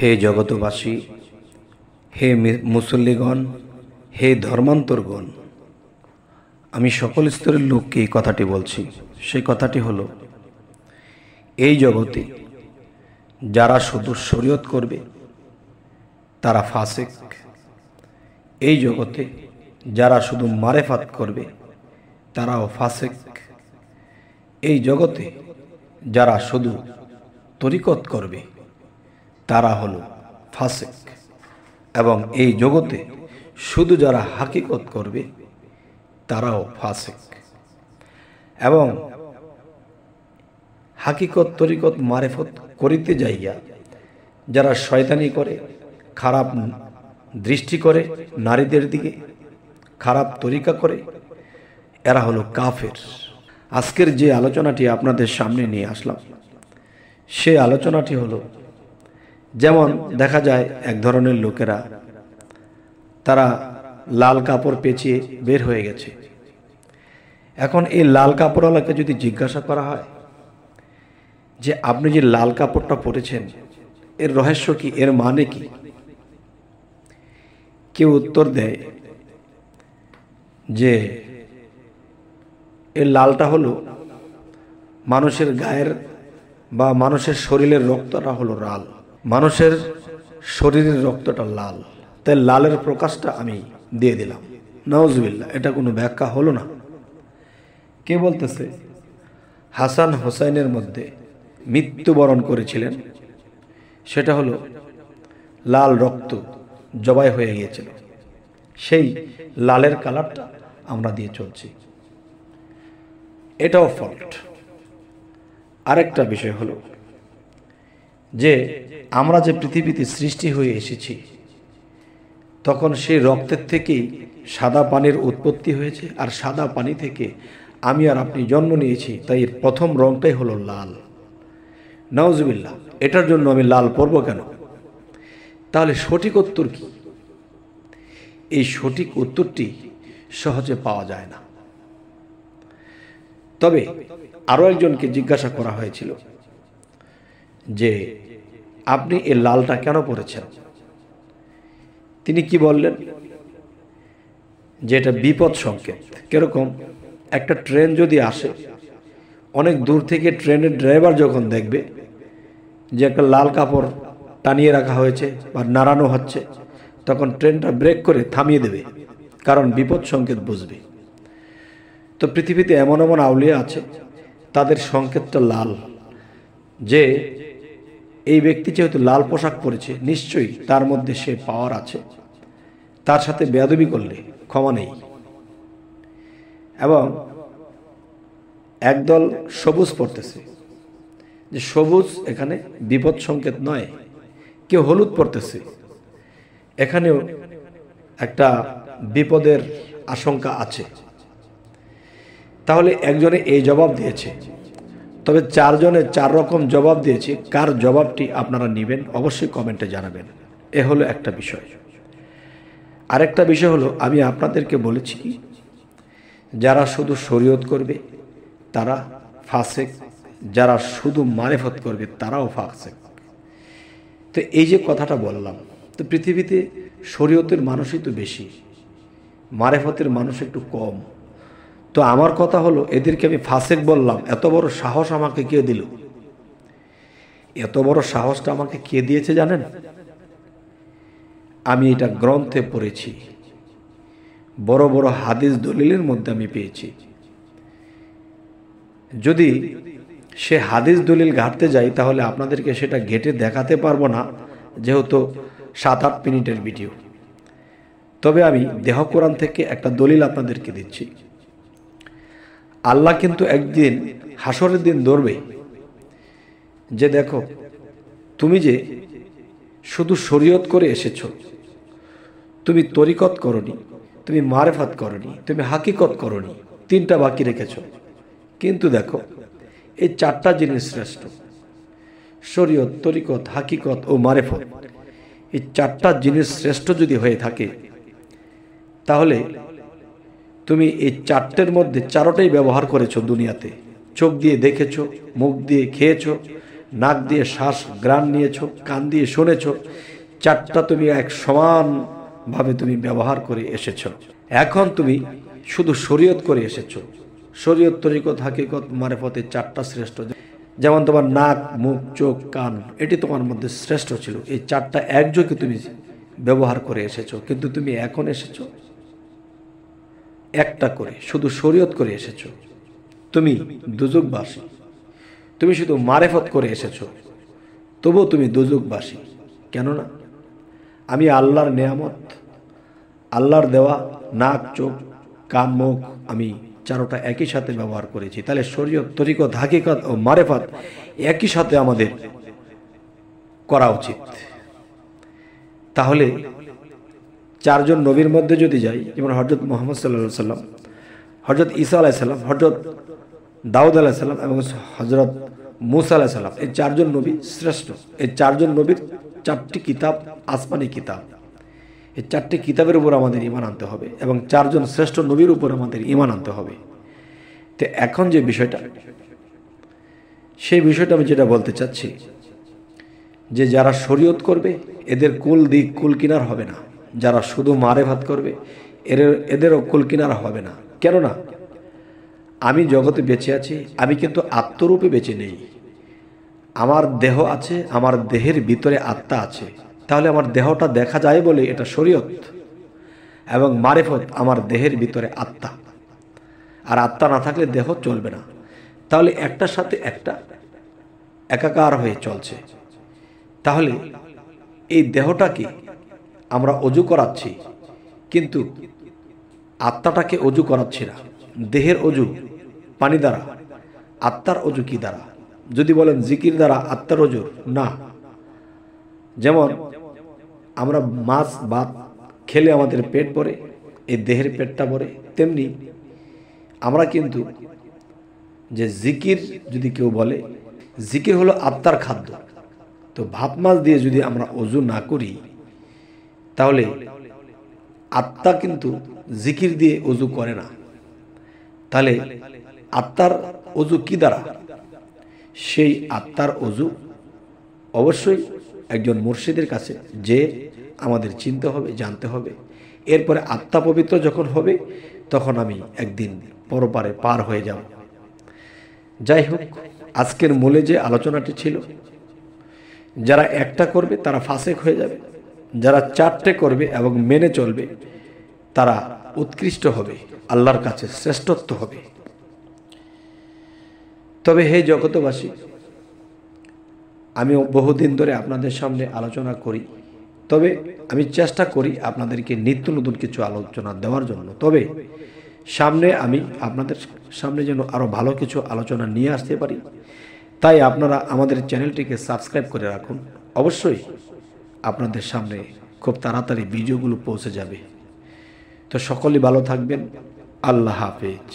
হে জগতবাসী, হে মুসল্লিগণ, হে ধর্মান্তরগণ, আমি সকল স্তরের লোককে এই কথাটি বলছি। সেই কথাটি হলো, এই জগতে যারা শুধু শরীয়ত করবে, তারা ফাসেক। এই জগতে যারা শুধু মারেফাত করবে, তারাও ফাসেক। এই জগতে যারা শুধু তরিকত করবে তারা হলো ফাসেক। এবং এই জগতে শুধু যারা হাকিকত করবে, তারাও ফাসেক। এবং হাকিকত, তরিকত, মারেফত করিতে যাইয়া যারা শয়তানি করে, খারাপ দৃষ্টি করে, নারীদের দিকে খারাপ তরিকা করে, এরা হলো কাফের। আজকের যে আলোচনাটি আপনাদের সামনে নিয়ে আসলাম, সে আলোচনাটি হলো যেমন দেখা যায় এক ধরনের লোকেরা, তারা লাল কাপড় পেঁচিয়ে বের হয়ে গেছে। এখন এই লাল কাপড়ওয়ালাকে যদি জিজ্ঞাসা করা হয় যে, আপনি যে লাল কাপড়টা পরেছেন, এর রহস্য কি, এর মানে কি? কেউ উত্তর দেয় যে এর লালটা হলো মানুষের গায়ের বা মানুষের শরীরের রক্তটা হলো লাল। মানুষের শরীরের রক্তটা লাল। তাই লালের প্রকাশটা আমি দিয়ে দিলাম। নওয়াজবিল্লা এটা কোনো ব্যাখ্যা হলো না। কে বলতেছে? হাসান হোসাইনের মধ্যে মৃত্যুবরণ করেছিলেন। সেটা হলো লাল রক্ত জবাই হয়ে গিয়েছিল। সেই লালের কালারটা আমরা দিয়ে চলছি। এটাও ফল্ট। আরেকটা বিষয় হলো যে আমরা যে পৃথিবীতে সৃষ্টি হয়ে এসেছি, তখন সেই রক্তের থেকেই সাদা পানির উৎপত্তি হয়েছে, আর সাদা পানি থেকে আমি আর আপনি জন্ম নিয়েছি, তাই এর প্রথম রংটাই হলো লাল। নওয়াজবিল্লা এটার জন্য আমি লাল পরব কেন? তাহলে সঠিক উত্তর কি? এই সঠিক উত্তরটি সহজে পাওয়া যায় না। তবে আরও একজনকে জিজ্ঞাসা করা হয়েছিল যে আপনি এ লালটা কেন পরেছেন? তিনি কি বললেন? যে এটা বিপদ সংকেত। কীরকম? একটা ট্রেন যদি আসে, অনেক দূর থেকে ট্রেনের ড্রাইভার যখন দেখবে যে একটা লাল কাপড় টানিয়ে রাখা হয়েছে বা নাড়ানো হচ্ছে, তখন ট্রেনটা ব্রেক করে থামিয়ে দেবে, কারণ বিপদ সংকেত বুঝবে। তো পৃথিবীতে এমন এমন আউলিয়া আছে, তাদের সংকেতটা লাল, যে এই ব্যক্তি যেহেতু লাল পোশাক পরেছে, নিশ্চয়ই তার মধ্যে সে পাওয়ার আছে। তার সাথে বেয়াদবি করলে ক্ষমা নেই। এবং একদল সবুজ পড়তেছে যে সবুজ এখানে বিপদ সংকেত নয়, কেউ হলুদ পড়তেছে এখানেও একটা বিপদের আশঙ্কা আছে। তাহলে একজনে এই জবাব দিয়েছে তবে চারজনে চার রকম জবাব দিয়েছে। কার জবাবটি আপনারা নেবেন অবশ্যই কমেন্টে জানাবেন। এ হলো একটা বিষয়। আরেকটা বিষয় হলো, আমি আপনাদেরকে বলেছি কি যারা শুধু শরীয়ত করবে, তারা ফাসেক। যারা শুধু মারেফত করবে, তারাও ফাসেক। তো এই যে কথাটা বললাম, তো পৃথিবীতে শরীয়তের মানুষই তো বেশি, মারেফতের মানুষ একটু কম। তো আমার কথা হলো, এদেরকে আমি ফাসেক বললাম, এত বড় সাহস আমাকে কে দিল? এত বড় সাহসটা আমাকে কে দিয়েছে জানেন? আমি এটা গ্রন্থে পড়েছি। বড় বড় হাদিস দলিলের মধ্যে আমি পেয়েছি। যদি সে হাদিস দলিল ঘাটতে যাই তাহলে আপনাদেরকে সেটা ঘেটে দেখাতে পারব না, যেহেতু সাত আট মিনিটের ভিডিও। তবে আমি দেহ কোরআন থেকে একটা দলিল আপনাদেরকে দিচ্ছি। আল্লাহ কিন্তু একদিন হাসরের দিন ধরবে যে দেখো, তুমি যে শুধু শরীয়ত করে এসেছ, তুমি তরিকত করনি, তুমি মারেফাত করনি, তুমি হাকিকত করনি, তিনটা বাকি রেখেছ। কিন্তু দেখো, এই চারটা জিনিস শ্রেষ্ঠ, শরীয়ত, তরিকত, হাকিকত ও মারেফত। এই চারটা জিনিস শ্রেষ্ঠ যদি হয়ে থাকে, তাহলে তুমি এই চারটের মধ্যে চারোটাই ব্যবহার করেছ দুনিয়াতে। চোখ দিয়ে দেখেছ, মুখ দিয়ে খেয়েছো, নাক দিয়ে শ্বাস গ্রাণ নিয়েছো, কান দিয়ে শুনেছ, চারটা তুমি এক সমান ভাবে তুমি ব্যবহার করে এসেছ। এখন তুমি শুধু শরীয়ত করে এসেছ। শরীয়ত তরিকত, হাকিকত, মারেফতে চারটা শ্রেষ্ঠ। যেমন তোমার নাক, মুখ, চোখ, কান, এটি তোমার মধ্যে শ্রেষ্ঠ ছিল। এই চারটা একযোগে তুমি ব্যবহার করে এসেছ। কিন্তু তুমি এখন এসেছ একটা করে, শুধু শরীয়ত করে এসেছ। তুমি দুযুগবাসী তুমি শুধু মারেফত করে এসেছ। তবুও তুমি দুযুগবাসী কেননা আমি আল্লাহর নেয়ামত, আল্লাহর দেওয়া, নাক, চোখ, কান, মুখ আমি চারোটা একই সাথে ব্যবহার করেছি। তাহলে শরীয়ত, তরিকত, হাকিকত ও মারেফত একই সাথে আমাদের করা উচিত। তাহলে চারজন নবীর মধ্যে যদি যাই, যেমন হজরত মোহাম্মদ সাল্লা সাল্লাম হজরত ঈসা আলাইসাল্লাম হজরত দাউদ আলাইসাল্লাম এবং হজরত মুসা আলাইসাল্লাম এই চারজন নবী শ্রেষ্ঠ। এই চারজন নবীর চারটি কিতাব আসমানি কিতাব। এই চারটি কিতাবের উপর আমাদের ইমান আনতে হবে এবং চারজন শ্রেষ্ঠ নবীর উপর আমাদের ইমান আনতে হবে। তো এখন যে বিষয়টা, সেই বিষয়টা আমি যেটা বলতে চাচ্ছি, যে যারা শরীয়ত করবে, এদের কুল দিক কুল কিনার হবে না। যারা শুধু মারে ভাত করবে, এর, এদেরও কুল কিনার হবে না। কেননা, আমি জগতে বেঁচে আছি, আমি কিন্তু আত্মরূপে বেঁচে নেই। আমার দেহ আছে, আমার দেহের ভিতরে আত্মা আছে। তাহলে আমার দেহটা দেখা যায় বলে এটা শরীয়ত। এবং মারেফত আমার দেহের ভিতরে আত্মা। আর আত্মা না থাকলে দেহ চলবে না। তাহলে একটার সাথে একটা একাকার হয়ে চলছে। তাহলে এই দেহটাকে আমরা অজু করাচ্ছি। কিন্তু আত্মাটাকে অজু করাচ্ছি না। দেহের অজু, পানি দ্বারা। আত্মার অজু কি দ্বারা? যদি বলেন জিকির দ্বারা আত্মার অজুর না। যেমন আমরা মাছ, ভাত খেলে আমাদের পেট ভরে এই দেহের পেটটা ভরে, তেমনি আমরা কিন্তু যে জিকির যদি কেউ বলে, জিকির হলো আত্মার খাদ্য। তো ভাত মাছ দিয়ে যদি আমরা অজু না করি তাহলে আত্মা কিন্তু জিকির দিয়ে অজু করে না। তাহলে আত্মার অজু কি দ্বারা? সেই আত্মার অজু অবশ্যই একজন মুর্শিদের কাছে যে আমাদের চিনতে হবে, জানতে হবে। এরপরে আত্মা পবিত্র যখন হবে, তখন আমি একদিন পরপারে পার হয়ে যাব। যাই হোক, আজকের মূলে যে আলোচনাটি ছিল, যারা একটা করবে, তারা ফাঁসেক হয়ে যাবে। যারা চারটে করবে এবং মেনে চলবে, তারা উৎকৃষ্ট হবে, আল্লাহর কাছে শ্রেষ্ঠত্ব হবে। তবে হে জগতবাসী আমি বহুদিন ধরে আপনাদের সামনে আলোচনা করি, তবে আমি চেষ্টা করি আপনাদেরকে নিত্য নতুন কিছু আলোচনা দেওয়ার জন্য। তবে সামনে আমি আপনাদের সামনে যেন আরও ভালো কিছু আলোচনা নিয়ে আসতে পারি, তাই আপনারা আমাদের চ্যানেলটিকে সাবস্ক্রাইব করে রাখুন। অবশ্যই আপনাদের সামনে খুব তাড়াতাড়ি ভিডিওগুলো পৌঁছে যাবে। তো সকলে ভালো থাকবেন। আল্লাহ হাফেজ।